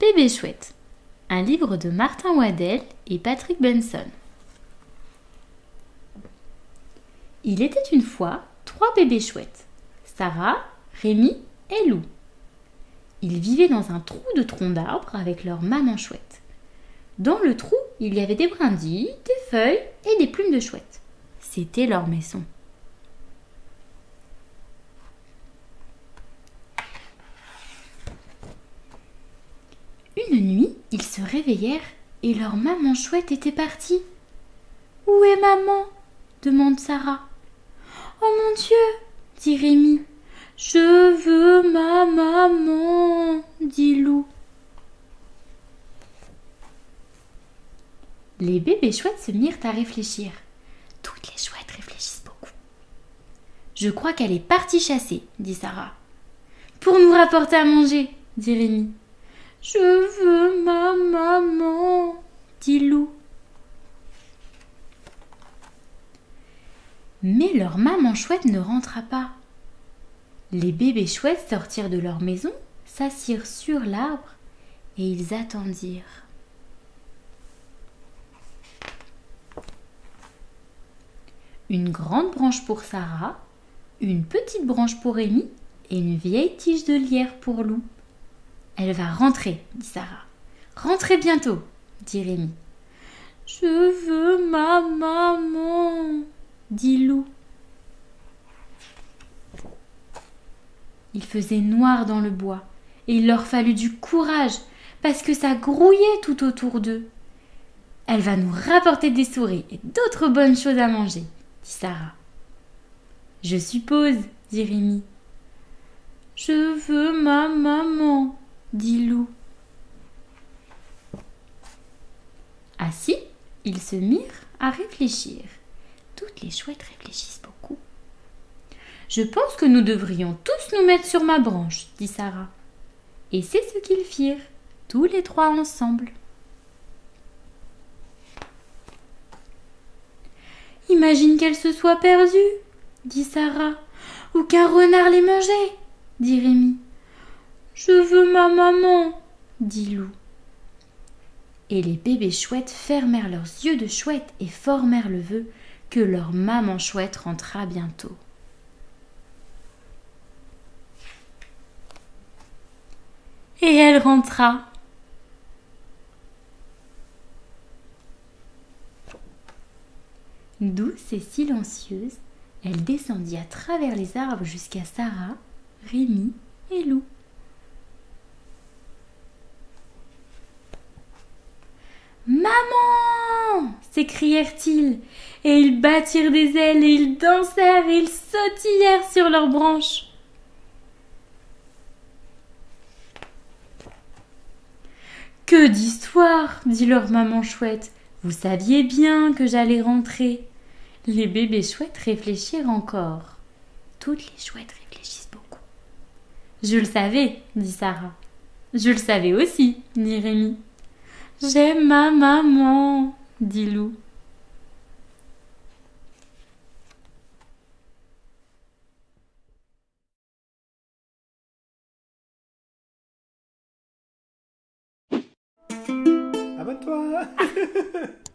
Bébé chouette, un livre de Martin Waddell et Patrick Benson. Il était une fois trois bébés chouettes, Sarah, Rémi et Lou. Ils vivaient dans un trou de tronc d'arbre avec leur maman chouette. Dans le trou, il y avait des brindilles, des feuilles et des plumes de chouette. C'était leur maison. Une nuit, ils se réveillèrent et leur maman chouette était partie. Où est maman? demande Sarah. Oh mon Dieu dit Rémi. Je veux ma maman dit Lou. Les bébés chouettes se mirent à réfléchir. Toutes les chouettes réfléchissent beaucoup. Je crois qu'elle est partie chasser, dit Sarah. Pour nous rapporter à manger, dit Rémi. Je veux ma maman, dit Lou. Mais leur maman chouette ne rentra pas. Les bébés chouettes sortirent de leur maison, s'assirent sur l'arbre et ils attendirent. Une grande branche pour Sarah, une petite branche pour Amy et une vieille tige de lierre pour Lou. Elle va rentrer, dit Sarah. Rentrez bientôt, dit Rémi. Je veux ma maman, dit Lou. Il faisait noir dans le bois, et il leur fallut du courage, parce que ça grouillait tout autour d'eux. Elle va nous rapporter des souris et d'autres bonnes choses à manger, dit Sarah. Je suppose, dit Rémi. Je veux ma maman, dit Lou. Assis, ils se mirent à réfléchir. Toutes les chouettes réfléchissent beaucoup. Je pense que nous devrions tous nous mettre sur ma branche, dit Sarah. Et c'est ce qu'ils firent, tous les trois ensemble. Imagine qu'elle se soit perdue, dit Sarah, ou qu'un renard les mangeait, dit Rémi. Je veux ma maman, dit Lou. Et les bébés chouettes fermèrent leurs yeux de chouette et formèrent le vœu que leur maman chouette rentrera bientôt. Et elle rentra. Douce et silencieuse, elle descendit à travers les arbres jusqu'à Sarah, Rémi et Lou. Maman s'écrièrent-ils, et ils battirent des ailes, et ils dansèrent, et ils sautillèrent sur leurs branches. Que d'histoires dit leur maman chouette. Vous saviez bien que j'allais rentrer. Les bébés chouettes réfléchirent encore. Toutes les chouettes réfléchissent beaucoup. Je le savais, dit Sarah. Je le savais aussi, dit Rémi. J'aime ma maman, dit Lou. Abonne-toi